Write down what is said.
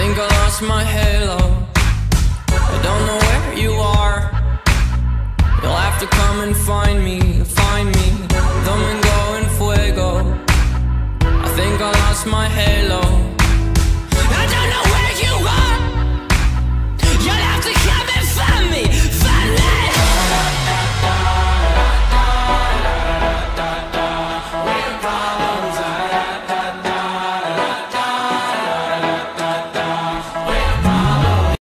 think I lost my halo. I don't know where you are. You'll have to come and find me, find me. Domingo and fuego. I think I lost my halo.